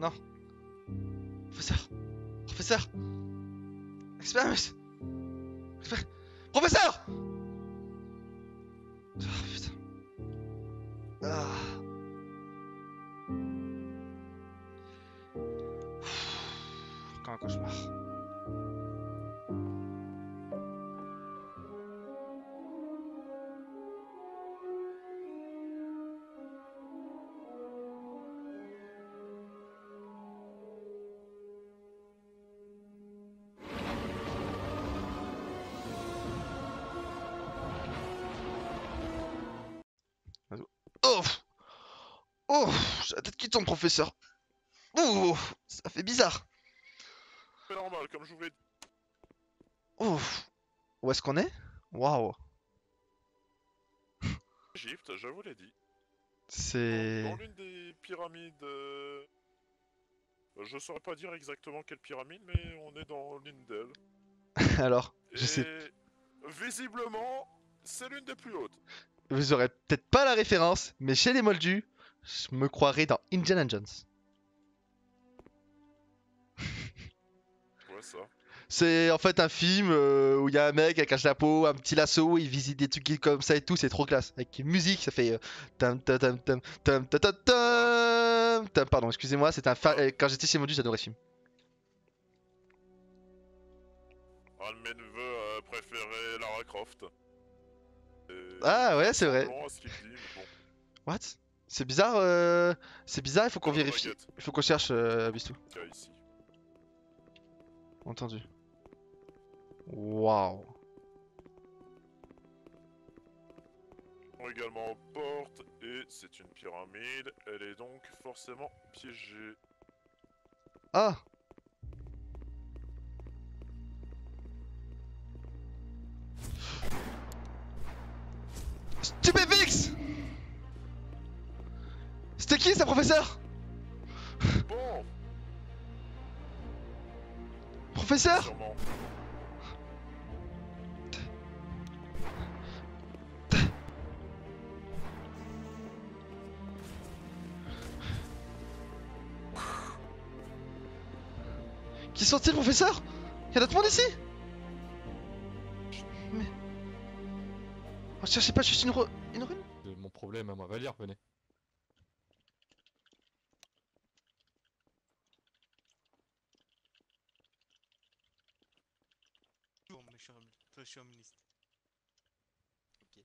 Non. Professeur. Professeur. Expé- Professeur Tombe, professeur. Oh Ça fait bizarre. C'est normal, comme je vous l'ai dit. Où est-ce qu'on est? Waouh Égypte, je vous l'ai dit. C'est... Dans l'une des pyramides. euh, Je saurais pas dire exactement quelle pyramide, mais on est dans l'une d'elles. Alors, je Et sais... Visiblement, c'est l'une des plus hautes. Vous aurez peut-être pas la référence, mais chez les Moldus, je me croirais dans Indiana Jones. ouais, ça. C'est en fait un film euh, où il y a un mec avec un chapeau, un petit lasso, il visite des trucs comme ça et tout, c'est trop classe. Avec une musique, ça fait. Pardon, excusez-moi, c'est un. Fa... Euh, quand j'étais chez Modus, j'adorais ce film. Un de mes neveux Lara Croft. Ah ouais, c'est vrai. Bon, ce dit, bon. What? C'est bizarre, euh... c'est bizarre, il faut qu'on vérifie. Il faut qu'on cherche euh, Bistou. Entendu. Waouh. également aux portes et c'est une pyramide. Elle est donc forcément piégée. Ah qui ça, professeur? Professeur. Qui sont-ils, professeur Y'a d'autres monde ici? Mais... Oh, cherchez pas juste une, une rune? Mon problème à moi. Va lire, venez. Le ministre. Ok.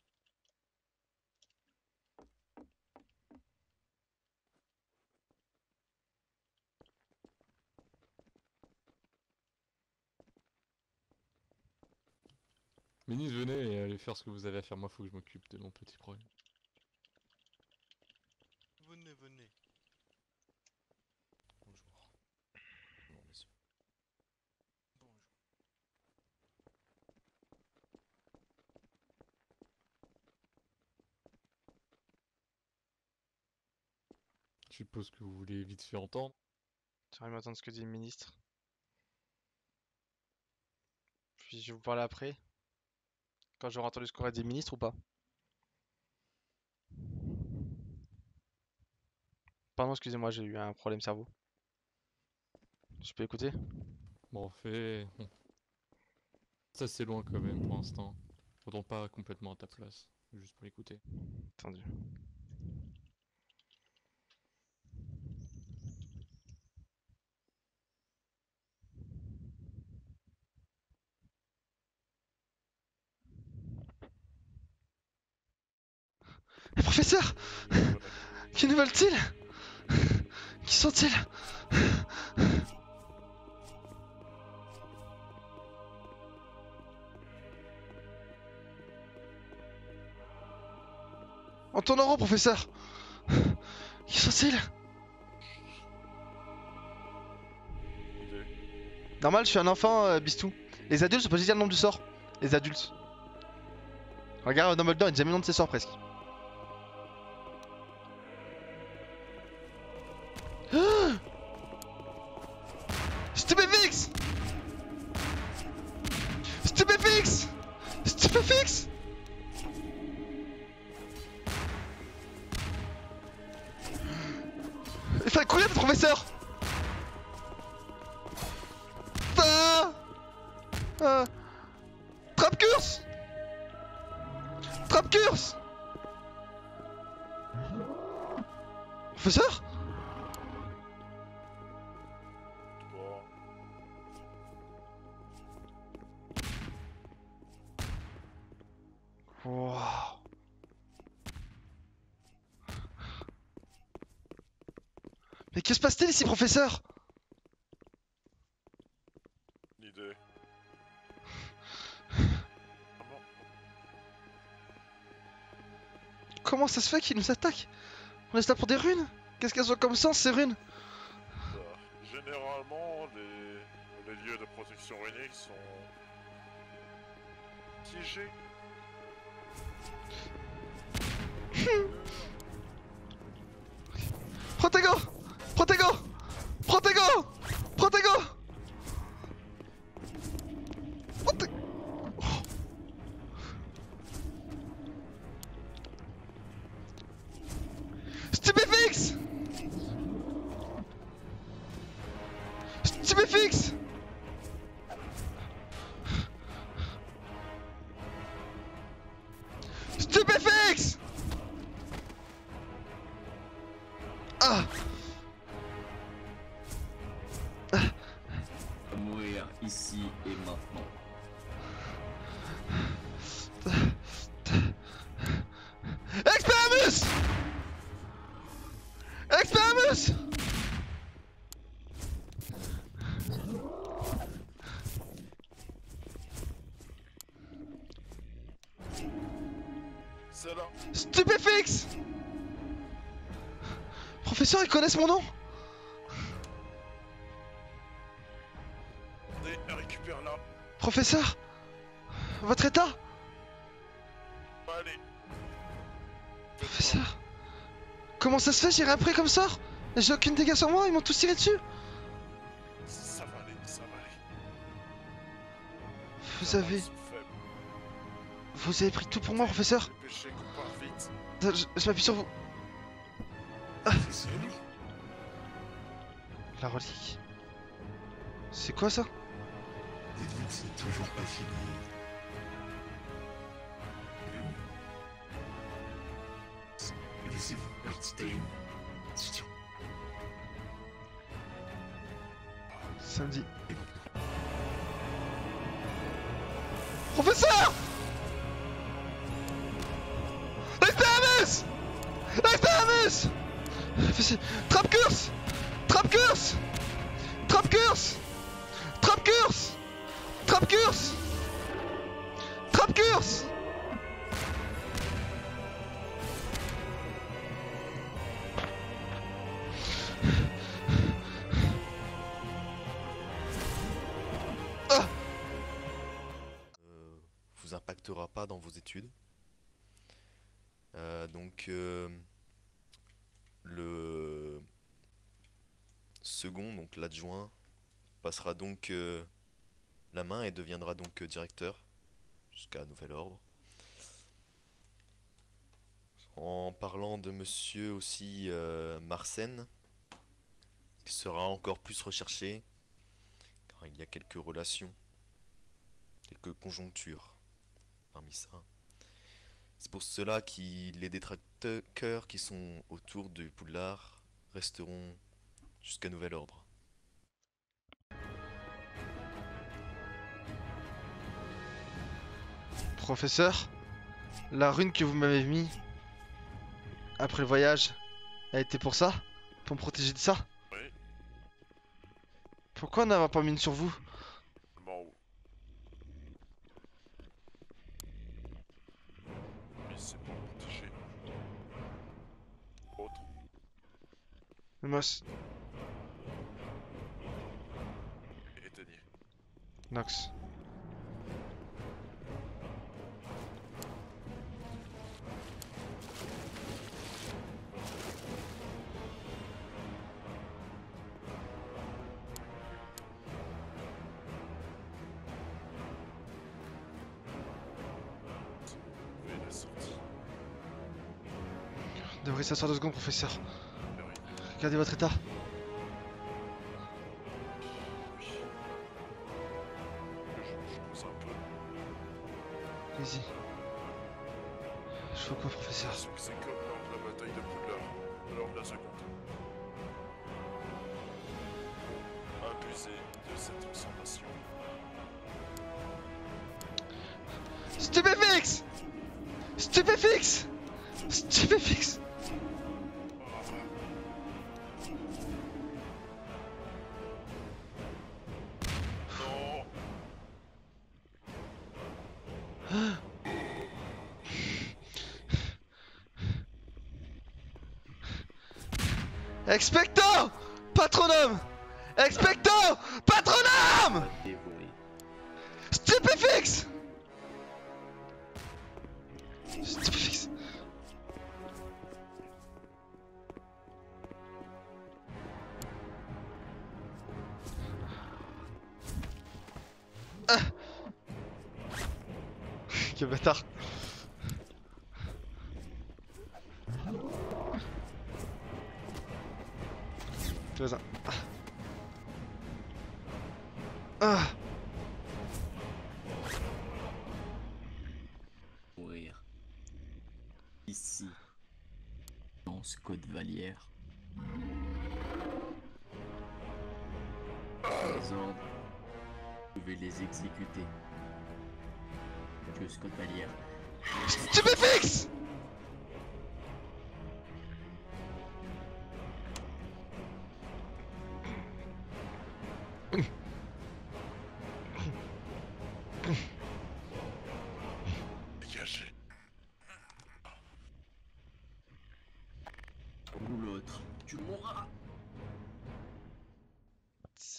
Ministre, venez et allez faire ce que vous avez à faire. Moi, faut que je m'occupe de mon petit problème. Venez, venez. Je suppose que vous voulez vite fait entendre. J'aimerais m'attendre ce que dit le ministre. Puis je vais vous parler après. Quand j'aurai entendu ce qu'aurait dit le ministre ou pas. Pardon, excusez-moi, j'ai eu un problème cerveau. Je peux écouter? Bon, en fait... Ça, c'est loin quand même pour l'instant. Faudront pas complètement à ta place. Juste pour l'écouter. Entendu. Mais professeur Venez. Que nous veulent-ils Qui sont-ils? En tourne en rond, professeur Qui sont-ils? Normal, je suis un enfant, euh, Bistou. Les adultes, je peux dire le nom du sort. Les adultes. Regarde, Dumbledore, il dit jamais le nom de ses sorts presque. Curse Professeur. Wow. Mais que se passe-t-il ici, professeur? Comment ça se fait qu'ils nous attaquent On est là pour des runes Qu'est-ce qu'elles ont comme sens, ces runes Généralement, les... les lieux de protection runique sont piégés. Protego Protego Protego C'est là. Stupéfix Professeur, ils connaissent mon nom? Récupère là. Professeur Votre état? Allez. Professeur Comment ça se fait J'ai rien pris comme sort J'ai aucune dégâts sur moi, ils m'ont tous tiré dessus Ça va aller, ça va aller. Vous Ça avez... Vous avez pris tout pour moi, professeur. Je, je m'appuie sur vous. Lui. La relique. C'est quoi ça? C'est toujours pas fini. Laissez-vous Bernstein. Samedi. Professeur! Expelliarmus Professeur- Trap curse! Trap curse! Trap curse! Trap curse! Trap curse! Trap curse dans vos études. Euh, donc euh, le second, donc l'adjoint, passera donc euh, la main et deviendra donc directeur jusqu'à nouvel ordre. En parlant de monsieur aussi Marsène, qui sera encore plus recherché, car il y a quelques relations quelques conjonctures parmi ça. C'est pour cela que les détracteurs qui sont autour du Poudlard resteront jusqu'à nouvel ordre. Professeur, la rune que vous m'avez mis après le voyage a été pour ça? Pour me protéger de ça? Oui. Pourquoi n'avoir pas mis une sur vous? Et Denier. Nox. Devriez s'asseoir deux secondes, professeur. Regardez votre état. Vas-y. Je fais quoi, professeur c'est comme lors de la bataille de Poudlard, lors de la seconde. Abuser de cette transformation. Stupéfix Stupéfix Stupéfix Ici. Dans ce code valière. Les ordres. Vous pouvez les exécuter. Dieu Scott Valière. Stupéfix Dégagez.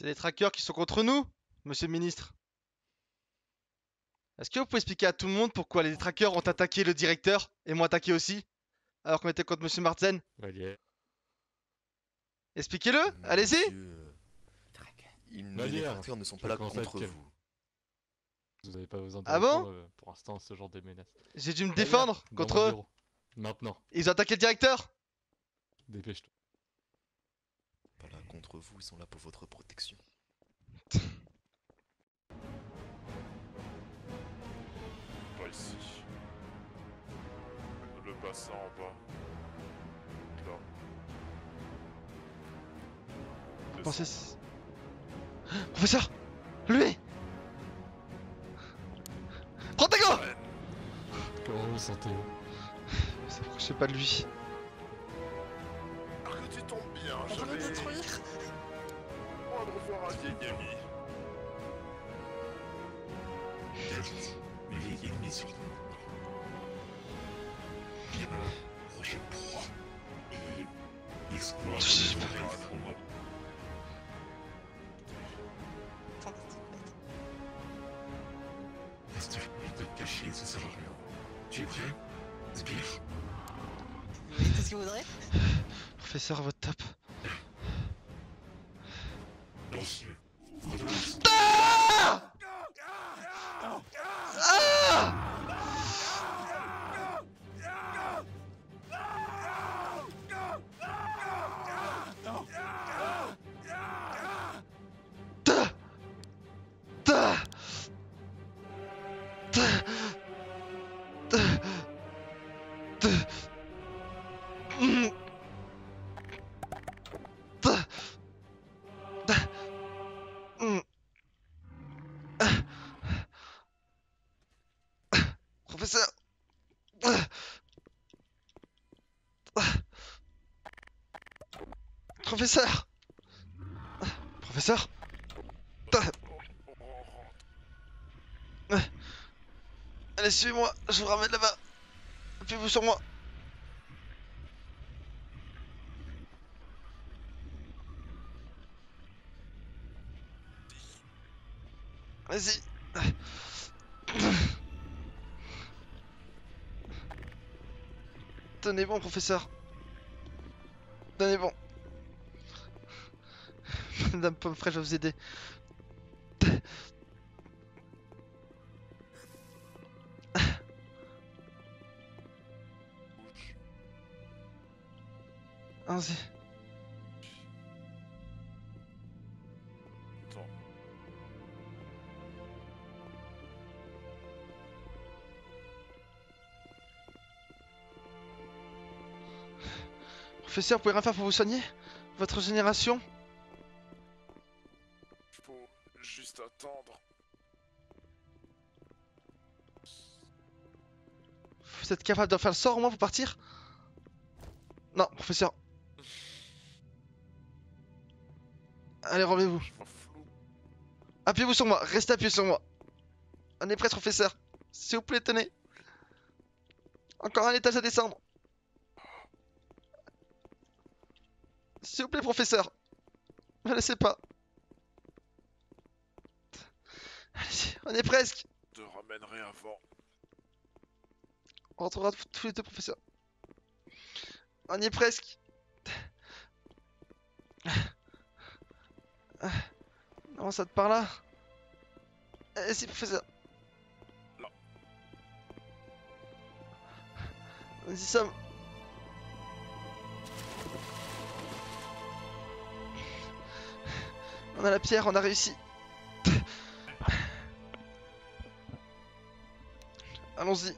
C'est les trackers qui sont contre nous, monsieur le ministre. Est-ce que vous pouvez expliquer à tout le monde pourquoi les trackers ont attaqué le directeur et m'ont attaqué aussi Alors qu'on était contre monsieur Marzen Valière. Expliquez-le Allez-y Monsieur, ils ne- Les traqueurs ne sont pas là contre vous. Vous n'avez pas besoin de Ah bon euh, pour l'instant ce genre de menaces. J'ai dû me défendre contre eux. Maintenant, Ils ont attaqué le directeur? Dépêche-toi. Contre vous, ils sont là pour votre protection. Pas ici. Le bassin en bas. Là. Pensez... Descends. Professeur Lui Protego Comment vous sentez-vous? Je sais pas de lui. Tombes bien, j'avais... Moi de revoir un vieil ami. Bien, prochaine proie. Et Je- pour moi. Reste et te cacher, ça sert à rien. Tu es prêt? Sbire Qu'est-ce que vous voudrez? Professeur, votre top. Ah Ah Da Professeur Professeur Allez, suivez-moi, je vous ramène là-bas. Appuyez-vous sur moi. Vas-y. Tenez bon, professeur. Tenez bon. Madame Pomme Fraîche va vous aider. Allons-y. Professeur, vous pouvez rien faire pour vous soigner? Votre génération? Vous êtes capable de faire le sort au moins pour partir Non, professeur. Allez, rendez-vous. Je. Appuyez-vous sur moi, restez appuyé sur moi. On est prêt, professeur. S'il vous plaît, tenez. Encore un étage à descendre. S'il vous plaît, professeur. Ne laissez pas. Allez-y, on est presque. Te ramènerai avant. On rentrera t- tous les deux, professeur. On y est presque. Non, ça te par là? Allez-y, professeur. Là. Nous y sommes. On a la pierre, on a réussi. Allons-y.